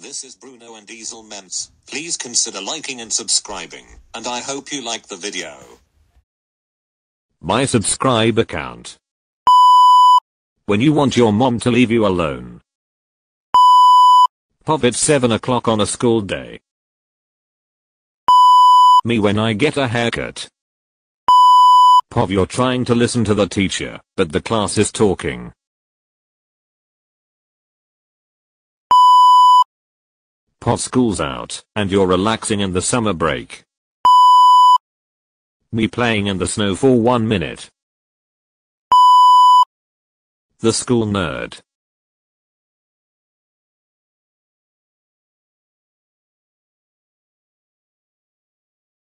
This is Bruno and Diesel Ments. Please consider liking and subscribing, and I hope you like the video. My subscribe account. When you want your mom to leave you alone. Pop at 7 o'clock on a school day. Me when I get a haircut. Pov you're trying to listen to the teacher, but the class is talking. Pov school's out, and you're relaxing in the summer break. Me playing in the snow for one minute. The school nerd.